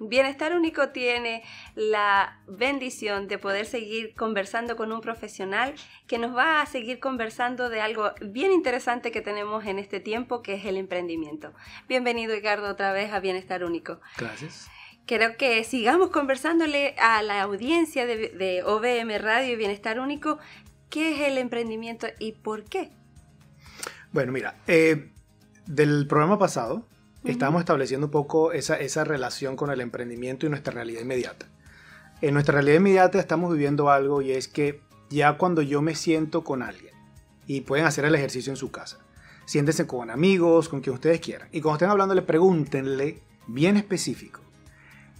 Bienestar Único tiene la bendición de poder seguir conversando con un profesional que nos va a seguir conversando de algo bien interesante que tenemos en este tiempo, que es el emprendimiento. Bienvenido, Ricardo, otra vez a Bienestar Único. Gracias. Creo que sigamos conversándole a la audiencia de, de OBM Radio y Bienestar Único qué es el emprendimiento y por qué. Bueno, mira, eh, del programa pasado estamos estableciendo un poco esa, esa relación con el emprendimiento y nuestra realidad inmediata. En nuestra realidad inmediata estamos viviendo algo y es que ya cuando yo me siento con alguien y pueden hacer el ejercicio en su casa, siéntense con amigos, con quien ustedes quieran. Y cuando estén hablando, le pregúntenle bien específico,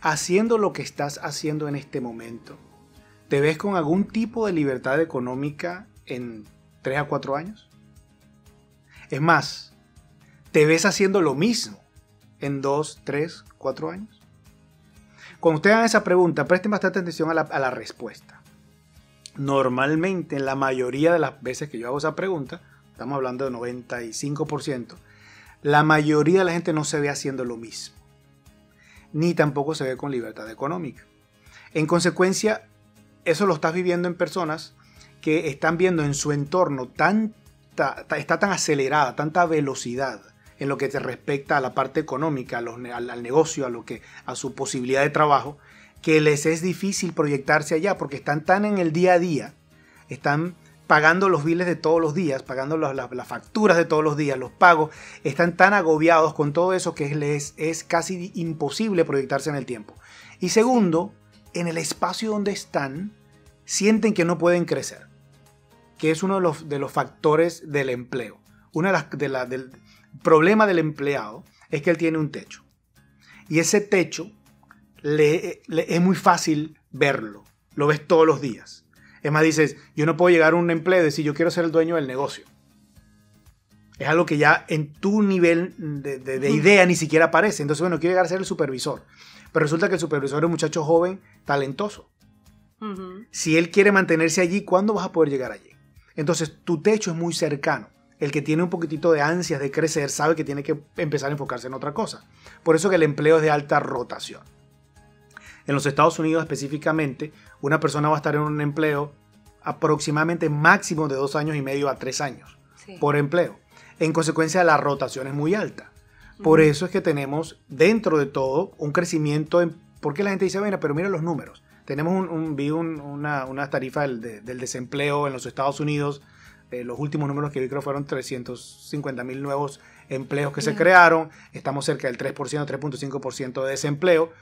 haciendo lo que estás haciendo en este momento, ¿te ves con algún tipo de libertad económica en 3 a 4 años? Es más, ¿te ves haciendo lo mismo en dos, tres, cuatro años? Cuando ustedes hagan esa pregunta, presten bastante atención a la, respuesta. Normalmente, en la mayoría de las veces que yo hago esa pregunta, estamos hablando de 95%, la mayoría de la gente no se ve haciendo lo mismo. Ni tampoco se ve con libertad económica. En consecuencia, eso lo estás viviendo en personas que están viendo en su entorno tanta, está tan acelerada, tanta velocidad, en lo que te respecta a la parte económica, al, negocio, a, lo que, a su posibilidad de trabajo, que les es difícil proyectarse allá porque están tan en el día a día, están pagando los biles de todos los días, pagando las, facturas de todos los días, los pagos, están tan agobiados con todo eso que les es casi imposible proyectarse en el tiempo. Y segundo, en el espacio donde están, sienten que no pueden crecer, que es uno de los, de los factores del empleo. Una de las, problema del empleado es que él tiene un techo. Y ese techo le, es muy fácil verlo. Lo ves todos los días. Es más, dices, yo no puedo llegar a un empleo y decir, yo quiero ser el dueño del negocio. Es algo que ya en tu nivel de, idea ni siquiera aparece. Entonces, bueno, quiero llegar a ser el supervisor. Pero resulta que el supervisor es un muchacho joven, talentoso. Si él quiere mantenerse allí, ¿cuándo vas a poder llegar allí? Entonces, tu techo es muy cercano el que tiene un poquitito de ansias de crecer sabe que tiene que empezar a enfocarse en otra cosa. Por eso que el empleo es de alta rotación. En los Estados Unidos específicamente, una persona va a estar en un empleo aproximadamente máximo de dos años y medio a tres años por empleo. En consecuencia, la rotación es muy alta. Por eso es que tenemos dentro de todo un crecimiento en... ¿Por qué la gente dice, bueno, pero mira los números? Tenemos un, vi una, una, tarifa del, del, desempleo en los Estados Unidos eh, los últimos números que vi creo fueron 350 mil nuevos empleos que se crearon. Estamos cerca del 3%, 3.5% de desempleo.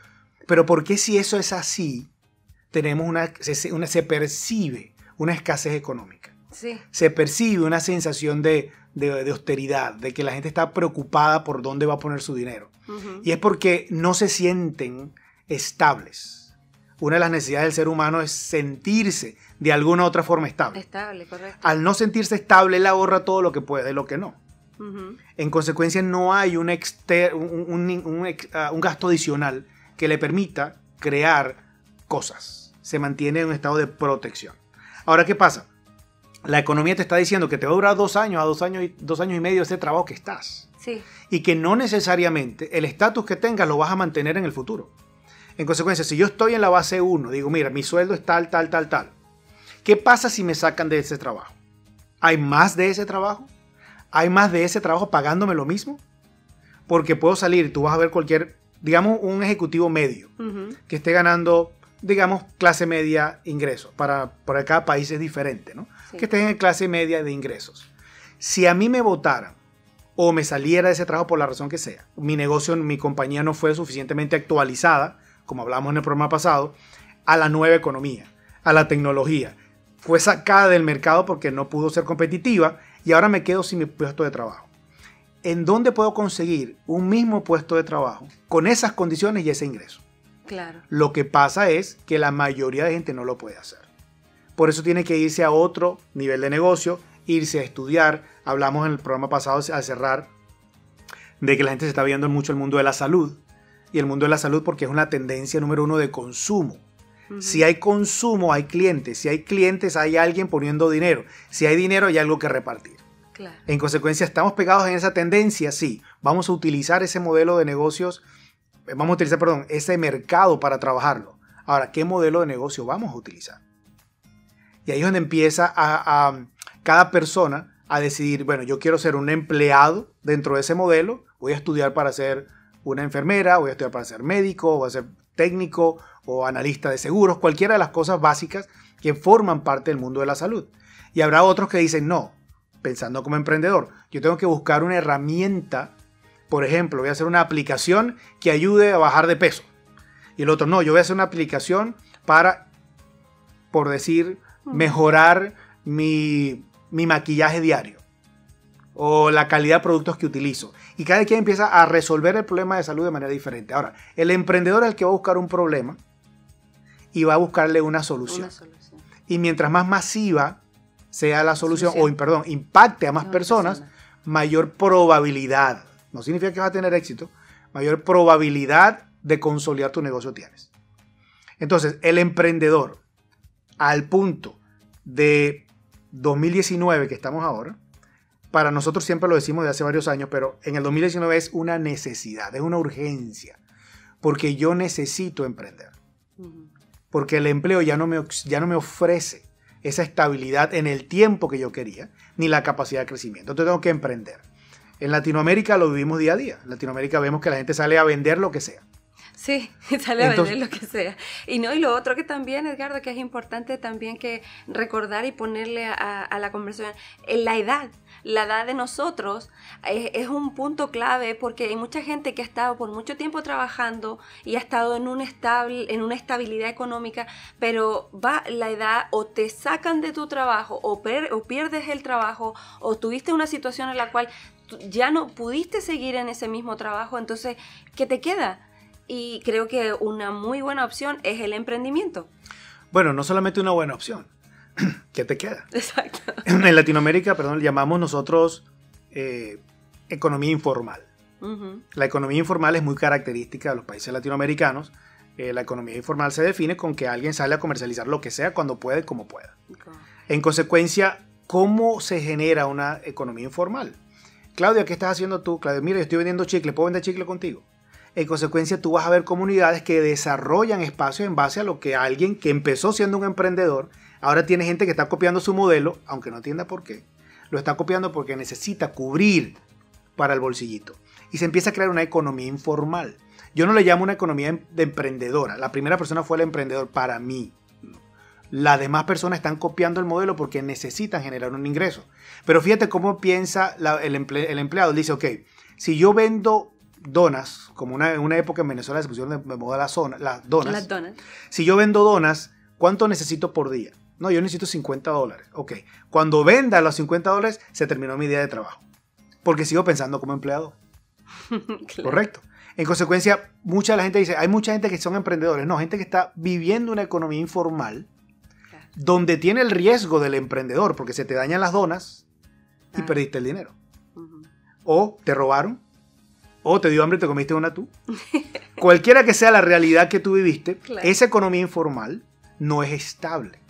Pero ¿por qué si eso es así, tenemos una, se, una, se percibe una escasez económica? Sí. Se percibe una sensación de, de, austeridad, de que la gente está preocupada por dónde va a poner su dinero. Y es porque no se sienten estables una de las necesidades del ser humano es sentirse de alguna u otra forma estable. Estable, correcto. Al no sentirse estable, él ahorra todo lo que puede, lo que no. En consecuencia, no hay un, ah, un, gasto adicional que le permita crear cosas. Se mantiene en un estado de protección. Ahora, ¿qué pasa? La economía te está diciendo que te va a durar dos años a dos años y, dos años y medio ese trabajo que estás. Sí. Y que no necesariamente el estatus que tengas lo vas a mantener en el futuro. En consecuencia, si yo estoy en la base 1, digo, mira, mi sueldo es tal, tal, tal, tal. ¿Qué pasa si me sacan de ese trabajo? ¿Hay más de ese trabajo? ¿Hay más de ese trabajo pagándome lo mismo? Porque puedo salir, tú vas a ver cualquier, digamos, un ejecutivo medio que esté ganando, digamos, clase media ingresos. Para, para cada país es diferente, ¿no? Que esté en clase media de ingresos. Si a mí me votaran o me saliera de ese trabajo por la razón que sea, mi negocio, mi compañía no fue suficientemente actualizada como hablamos en el programa pasado, a la nueva economía, a la tecnología. Fue sacada del mercado porque no pudo ser competitiva y ahora me quedo sin mi puesto de trabajo. ¿En dónde puedo conseguir un mismo puesto de trabajo con esas condiciones y ese ingreso? Claro. Lo que pasa es que la mayoría de gente no lo puede hacer. Por eso tiene que irse a otro nivel de negocio, irse a estudiar. Hablamos en el programa pasado al cerrar de que la gente se está viendo mucho el mundo de la salud y el mundo de la salud porque es una tendencia número uno de consumo. Si hay consumo, hay clientes. Si hay clientes, hay alguien poniendo dinero. Si hay dinero, hay algo que repartir. En consecuencia, ¿estamos pegados en esa tendencia? Sí. Vamos a utilizar ese modelo de negocios vamos a utilizar, perdón, ese mercado para trabajarlo. Ahora, ¿qué modelo de negocio vamos a utilizar? Y ahí es donde empieza a, cada persona a decidir, bueno, yo quiero ser un empleado dentro de ese modelo, voy a estudiar para ser una enfermera, voy a estudiar para ser médico, voy a ser técnico o analista de seguros, cualquiera de las cosas básicas que forman parte del mundo de la salud. Y habrá otros que dicen, no, pensando como emprendedor, yo tengo que buscar una herramienta, por ejemplo, voy a hacer una aplicación que ayude a bajar de peso. Y el otro, no, yo voy a hacer una aplicación para, por decir, mejorar mi, mi maquillaje diario o la calidad de productos que utilizo. Y cada quien empieza a resolver el problema de salud de manera diferente. Ahora, el emprendedor es el que va a buscar un problema y va a buscarle una solución. Y mientras más masiva sea la solución, o perdón, impacte a más personas, mayor probabilidad, no significa que va a tener éxito, mayor probabilidad de consolidar tu negocio tienes. Entonces, el emprendedor, al punto de 2019 que estamos ahora, para nosotros siempre lo decimos de hace varios años, pero en el 2019 es una necesidad, es una urgencia, porque yo necesito emprender. Porque el empleo ya no, me, ya no me ofrece esa estabilidad en el tiempo que yo quería, ni la capacidad de crecimiento. Entonces tengo que emprender. En Latinoamérica lo vivimos día a día. En Latinoamérica vemos que la gente sale a vender lo que sea. Sí, sale a vender lo que sea. Y no, y lo otro que también, Edgardo, que es importante también que recordar y ponerle a, a la conversación, en la edad la edad de nosotros es, un punto clave porque hay mucha gente que ha estado por mucho tiempo trabajando y ha estado en, estable, en una estabilidad económica, pero va la edad o te sacan de tu trabajo o, o pierdes el trabajo o tuviste una situación en la cual ya no pudiste seguir en ese mismo trabajo, entonces, ¿qué te queda? Y creo que una muy buena opción es el emprendimiento. Bueno, no solamente una buena opción, ¿qué te queda? Exacto. En Latinoamérica, perdón, llamamos nosotros eh, economía informal. La economía informal es muy característica de los países latinoamericanos. Eh, la economía informal se define con que alguien sale a comercializar lo que sea cuando puede, como pueda. En consecuencia, ¿cómo se genera una economía informal? Claudia, ¿qué estás haciendo tú? Claudia, mira, yo estoy vendiendo chicle, ¿puedo vender chicle contigo? En consecuencia, tú vas a ver comunidades que desarrollan espacios en base a lo que alguien que empezó siendo un emprendedor Ahora tiene gente que está copiando su modelo, aunque no entienda por qué. Lo está copiando porque necesita cubrir para el bolsillito. Y se empieza a crear una economía informal. Yo no le llamo una economía em, de emprendedora. La primera persona fue el emprendedor para mí. Las demás personas están copiando el modelo porque necesitan generar un ingreso. Pero fíjate cómo piensa el, empleado. dice, ok, si yo vendo donas, como una, en una época en Venezuela se pusieron de moda las, las donas. Las donas. Si yo vendo donas, ¿cuánto necesito por día? No, yo necesito 50 dólares. Ok. Cuando venda los 50 dólares, se terminó mi día de trabajo. Porque sigo pensando como empleado. Correcto. En consecuencia, mucha la gente dice, hay mucha gente que son emprendedores. No, gente que está viviendo una economía informal donde tiene el riesgo del emprendedor porque se te dañan las donas y perdiste el dinero. O te robaron, o te dio hambre y te comiste una tú. Cualquiera que sea la realidad que tú viviste, esa economía informal no es estable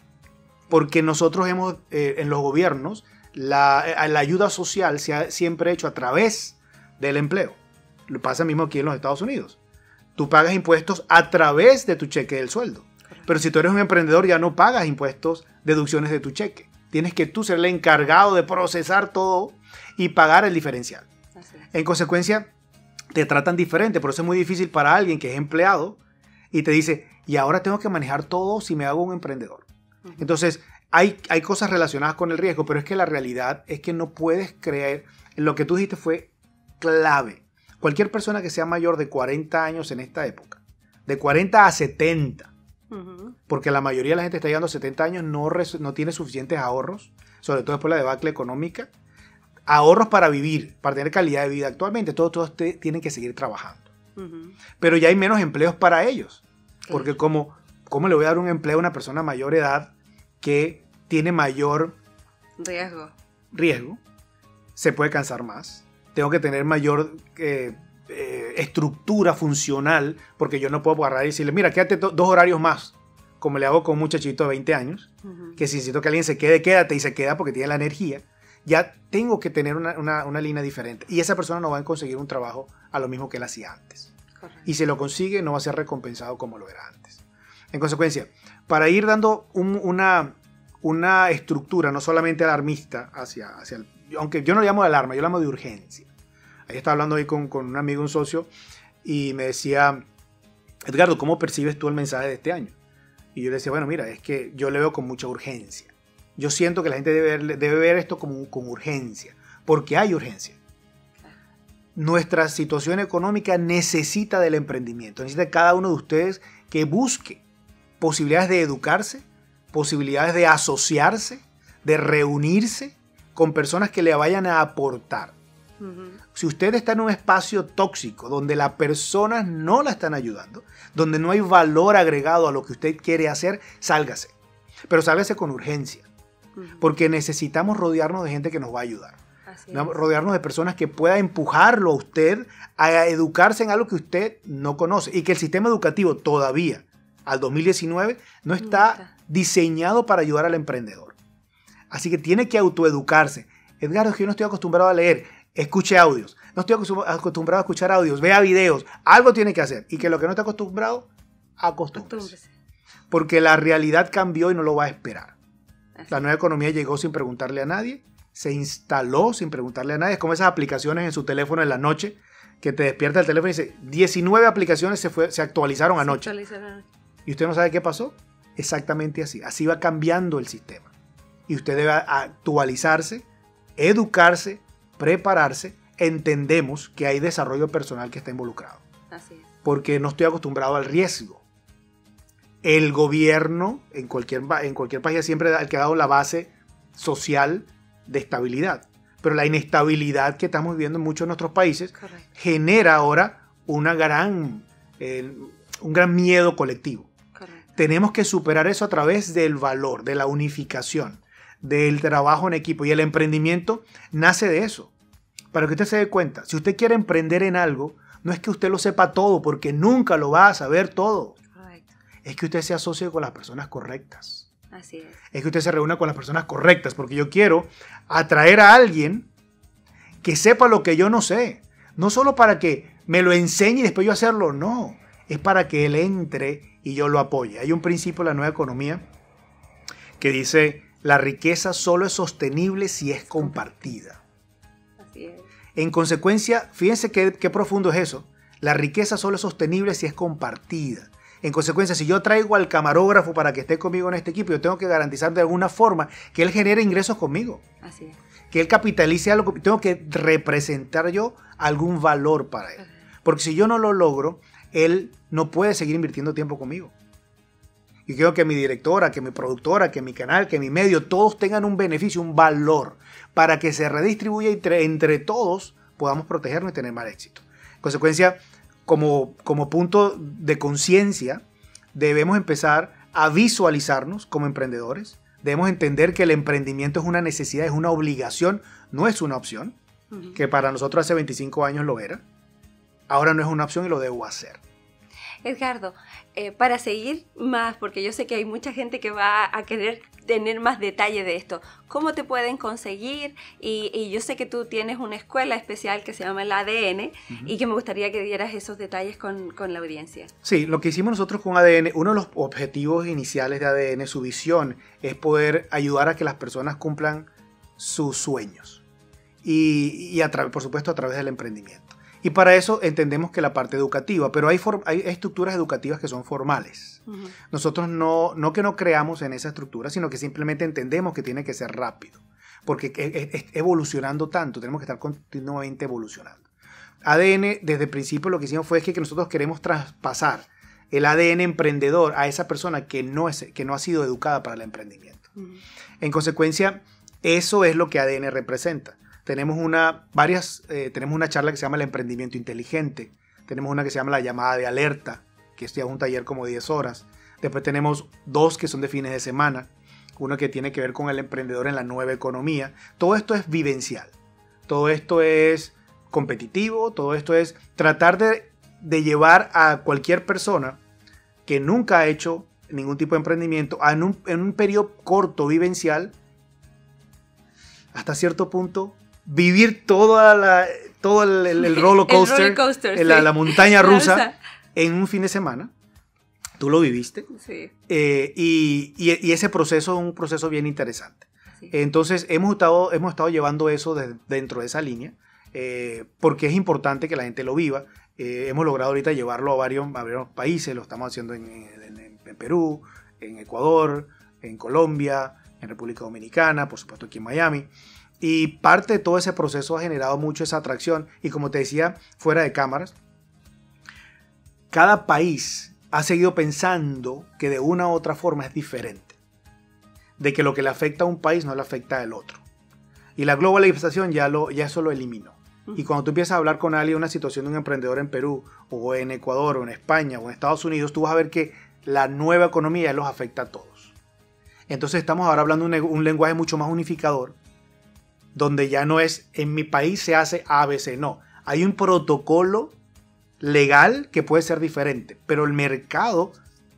porque nosotros hemos, eh, en los gobiernos, la, eh, la, ayuda social se ha siempre hecho a través del empleo. Lo pasa mismo aquí en los Estados Unidos. Tú pagas impuestos a través de tu cheque del sueldo. Pero si tú eres un emprendedor ya no pagas impuestos, deducciones de tu cheque. Tienes que tú ser el encargado de procesar todo y pagar el diferencial. En consecuencia, te tratan diferente. Por eso es muy difícil para alguien que es empleado y te dice, y ahora tengo que manejar todo si me hago un emprendedor. Entonces, hay, hay cosas relacionadas con el riesgo, pero es que la realidad es que no puedes creer, lo que tú dijiste fue clave. Cualquier persona que sea mayor de 40 años en esta época, de 40 a 70, porque la mayoría de la gente está llegando a 70 años, no, no tiene suficientes ahorros, sobre todo después de la debacle económica, ahorros para vivir, para tener calidad de vida actualmente, todos, todos tienen que seguir trabajando. Pero ya hay menos empleos para ellos, porque como ¿Cómo le voy a dar un empleo a una persona mayor edad que tiene mayor riesgo? Riesgo. Se puede cansar más. Tengo que tener mayor eh, eh, estructura funcional porque yo no puedo agarrar y decirle, mira, quédate dos horarios más, como le hago con un muchachito de 20 años, que si necesito que alguien se quede, quédate y se queda porque tiene la energía. Ya tengo que tener una, una línea diferente. Y esa persona no va a conseguir un trabajo a lo mismo que él hacía antes. Y si lo consigue, no va a ser recompensado como lo era antes. En consecuencia, para ir dando una, una estructura no solamente alarmista hacia, hacia el, aunque yo no le llamo de alarma, yo le llamo de urgencia. Ahí estaba hablando ahí con, con un amigo, un socio, y me decía, Edgardo, ¿cómo percibes tú el mensaje de este año? Y yo le decía, bueno, mira, es que yo le veo con mucha urgencia. Yo siento que la gente debe ver, debe ver esto como, con urgencia, porque hay urgencia. Nuestra situación económica necesita del emprendimiento, necesita de cada uno de ustedes que busque posibilidades de educarse, posibilidades de asociarse, de reunirse con personas que le vayan a aportar. Si usted está en un espacio tóxico donde las personas no la están ayudando, donde no hay valor agregado a lo que usted quiere hacer, sálgase. Pero sálgase con urgencia, porque necesitamos rodearnos de gente que nos va a ayudar. Rodearnos de personas que pueda empujarlo a usted a educarse en algo que usted no conoce y que el sistema educativo todavía, al 2019, no está diseñado para ayudar al emprendedor. Así que tiene que autoeducarse. Edgar, es que yo no estoy acostumbrado a leer. Escuche audios. No estoy acostumbrado a escuchar audios. Vea videos. Algo tiene que hacer. Y que lo que no está acostumbrado, acostúmbrese. Porque la realidad cambió y no lo va a esperar. La nueva economía llegó sin preguntarle a nadie. Se instaló sin preguntarle a nadie. Es como esas aplicaciones en su teléfono en la noche que te despierta el teléfono y dice 19 aplicaciones se, fue, se actualizaron anoche. ¿Y usted no sabe qué pasó? Exactamente así. Así va cambiando el sistema. Y usted debe actualizarse, educarse, prepararse, entendemos que hay desarrollo personal que está involucrado. Así es. Porque no estoy acostumbrado al riesgo. El gobierno, en cualquier, en cualquier país, siempre ha quedado la base social de estabilidad. Pero la inestabilidad que estamos viviendo en muchos de nuestros países genera ahora una gran, un gran miedo colectivo. Tenemos que superar eso a través del valor, de la unificación, del trabajo en equipo. Y el emprendimiento nace de eso. Para que usted se dé cuenta, si usted quiere emprender en algo, no es que usted lo sepa todo, porque nunca lo va a saber todo. Es que usted se asocie con las personas correctas. Así es. Es que usted se reúna con las personas correctas, porque yo quiero atraer a alguien que sepa lo que yo no sé. No solo para que me lo enseñe y después yo hacerlo, no. Es para que él entre y yo lo apoye. Hay un principio de la nueva economía que dice, la riqueza solo es sostenible si es compartida. En consecuencia, fíjense qué, profundo es eso. La riqueza solo es sostenible si es compartida. En consecuencia, si yo traigo al camarógrafo para que esté conmigo en este equipo, yo tengo que garantizar de alguna forma que él genere ingresos conmigo. Así es. Que él capitalice algo, tengo que representar yo algún valor para él. Porque si yo no lo logro, él no puede seguir invirtiendo tiempo conmigo. Y quiero que mi directora, que mi productora, que mi canal, que mi medio, todos tengan un beneficio, un valor, para que se redistribuya entre, entre todos podamos protegernos y tener más éxito. En consecuencia, como, como punto de conciencia, debemos empezar a visualizarnos como emprendedores. Debemos entender que el emprendimiento es una necesidad, es una obligación, no es una opción, que para nosotros hace 25 años lo era. Ahora no es una opción y lo debo hacer. Edgardo, eh, para seguir más, porque yo sé que hay mucha gente que va a querer tener más detalle de esto, ¿cómo te pueden conseguir? Y, yo sé que tú tienes una escuela especial que se llama el ADN y que me gustaría que dieras esos detalles con, con, la audiencia. Sí, lo que hicimos nosotros con ADN, uno de los objetivos iniciales de ADN, su visión, es poder ayudar a que las personas cumplan sus sueños. Y, y a por supuesto a través del emprendimiento. Y para eso entendemos que la parte educativa, pero hay, hay estructuras educativas que son formales. Nosotros no, no que no creamos en esa estructura, sino que simplemente entendemos que tiene que ser rápido, porque es, evolucionando tanto, tenemos que estar continuamente evolucionando. ADN, desde el principio lo que hicimos fue que, nosotros queremos traspasar el ADN emprendedor a esa persona que no, es, que no ha sido educada para el emprendimiento. En consecuencia, eso es lo que ADN representa. Tenemos una, varias, eh, tenemos una charla que se llama el emprendimiento inteligente. Tenemos una que se llama la llamada de alerta, que es un taller como 10 horas. Después tenemos dos que son de fines de semana. Uno que tiene que ver con el emprendedor en la nueva economía. Todo esto es vivencial. Todo esto es competitivo. Todo esto es tratar de, llevar a cualquier persona que nunca ha hecho ningún tipo de emprendimiento en un, en un periodo corto vivencial hasta cierto punto vivir toda la, todo el, el, roller coaster, la, montaña rusa, en un fin de semana. Tú lo viviste. Sí. Eh, y, y, ese proceso es un proceso bien interesante. Entonces, hemos estado, hemos estado llevando eso dentro de esa línea, eh, porque es importante que la gente lo viva. Eh, hemos logrado ahorita llevarlo a varios, a varios países, lo estamos haciendo en, en Perú, en Ecuador, en Colombia, en República Dominicana, por supuesto aquí en Miami. Y parte de todo ese proceso ha generado mucho esa atracción. Y como te decía, fuera de cámaras, cada país ha seguido pensando que de una u otra forma es diferente. De que lo que le afecta a un país no le afecta al otro. Y la globalización ya, lo, ya eso lo eliminó. Y cuando tú empiezas a hablar con alguien de una situación de un emprendedor en Perú, o en Ecuador, o en España, o en Estados Unidos, tú vas a ver que la nueva economía los afecta a todos. Entonces estamos ahora hablando un, un lenguaje mucho más unificador, donde ya no es en mi país se hace ABC, no. Hay un protocolo legal que puede ser diferente, pero el mercado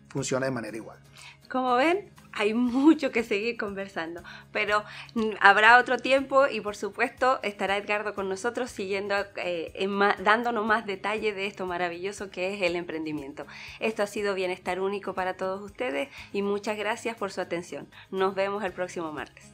funciona de manera igual. Como ven, hay mucho que seguir conversando, pero mm, habrá otro tiempo y por supuesto estará Edgardo con nosotros siguiendo, eh, dándonos más detalle de esto maravilloso que es el emprendimiento. Esto ha sido Bienestar Único para todos ustedes y muchas gracias por su atención. Nos vemos el próximo martes.